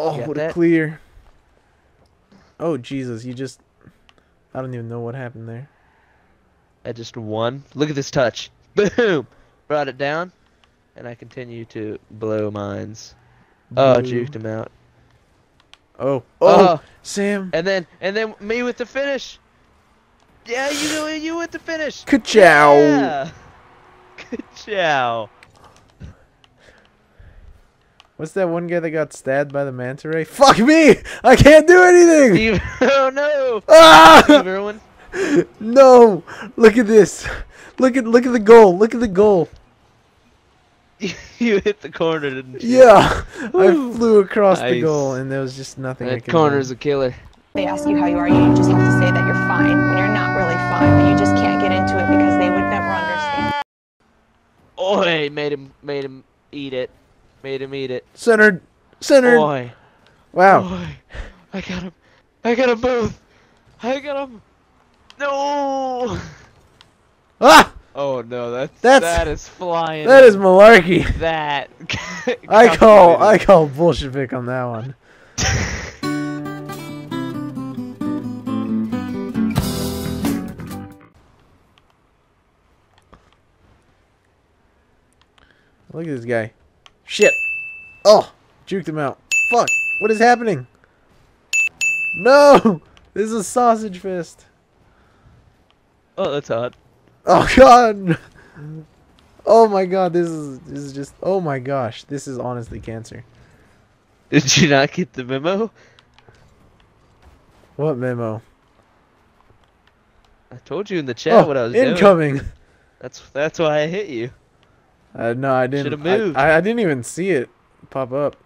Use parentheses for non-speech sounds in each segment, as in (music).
Oh, what a clear. Oh, Jesus, you just... I don't even know what happened there. I just won. Look at this touch. (laughs) Boom! Brought it down, and I continue to blow mines. Oh, juked him out. Oh, oh, Oh, Sam. and then and then me with the finish. Yeah, you know you with the finish. Ka-chow. Yeah. (laughs) Good chow. What's that one guy that got stabbed by the manta ray? Fuck me! I can't do anything! Steve, (laughs) oh no! Steve Ah! Irwin. No! Look at this. Look at look at the goal. Look at the goal. (laughs) you hit the corner, didn't you? Yeah, I flew across the goal, and there was just nothing I That could corner's do. a killer. They ask you how you are, you just have to say that you're fine when you're not really fine, but you just can't get into it because they would never understand. Oi, made him made him eat it. Made him eat it. centered, centered. Oi. Wow. Oi. I got him. I got him both. I got him. No. Ah, Oh no, that's, That's- that is flying. that is malarkey. that. (laughs) I call I call Bolshevik on that one. (laughs) Look at this guy. Shit. Oh, juked him out. Fuck. What is happening? No! (laughs) This is a sausage fist. Oh, that's hot. Oh god. Oh my god, this is this is just oh my gosh, this is honestly cancer. Did you not get the memo? What memo? I told you in the chat oh, what I was doing. incoming. That's that's why I hit you. Uh, no, I didn't. Should've I- moved. I, I didn't even see it pop up.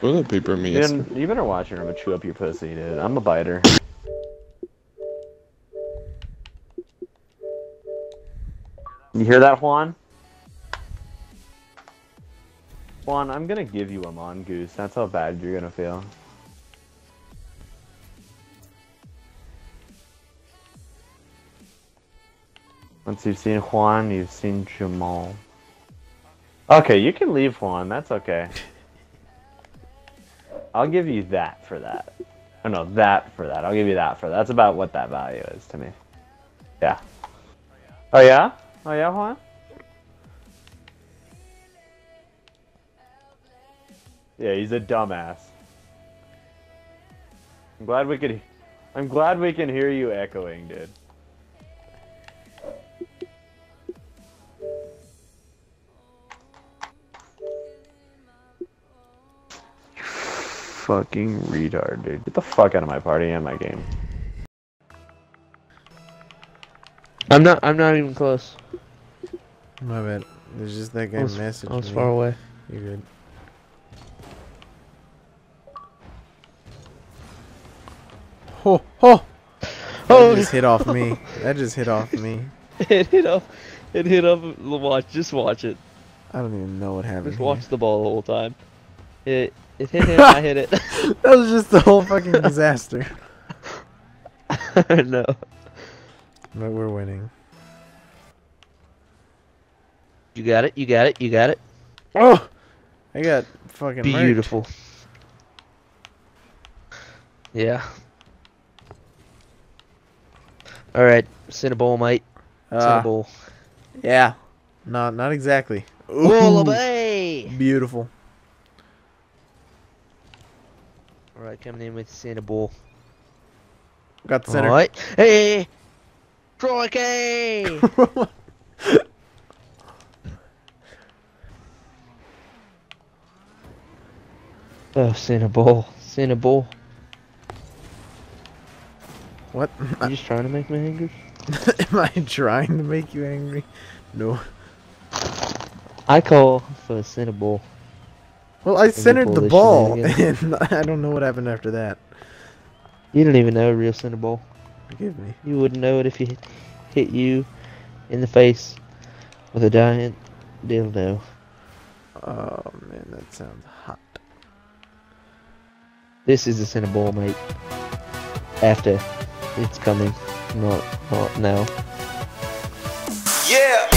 Toilet paper me. Dude, you better watch it or I'm gonna chew up your pussy, dude. I'm a biter. You hear that, Juan? Juan, I'm gonna give you a mongoose. That's how bad you're gonna feel. Once you've seen Juan, you've seen Jamal. Okay, you can leave Juan. That's okay. (laughs) I'll give you that for that. Oh no, that for that. I'll give you that for that. That's about what that value is to me. Yeah. Oh yeah? Oh yeah, Juan? Yeah, he's a dumbass. I'm glad we could I'm glad we can hear you echoing, dude. Fucking retard, dude. Get the fuck out of my party and my game. I'm not. I'm not even close. My bad. There's just that guy I was, messaged I was me. far away. You're good. Ho ho! Oh, That just hit off me. (laughs) That just hit off me. it hit off. It hit off. The watch. Just watch it. I don't even know what happened. Just here. watch the ball the whole time. It. It hit him. I hit it. (laughs) That was just the whole fucking (laughs) disaster. no. But we're winning. You got it. You got it. You got it. Oh! I got fucking. Beautiful. Yeah. All right, Cinnabole, mate. Uh, yeah. Not not exactly. Ooh, beautiful. All right, coming in with Cinnabole. Got the All center. right. Hey, Crikey! (laughs) oh, Cinnabole. Cinnabole. What? Are You just trying to make me angry? (laughs) Am I trying to make you angry? No. I call for a center ball. Well, I centered the ball, and (laughs) I don't know what happened after that. You don't even know a real center ball. Forgive me. You wouldn't know it if you hit, hit you in the face with a giant dildo. Oh man, that sounds hot. This is a center ball, mate. After it's coming, not not now. Yeah.